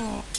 Oh.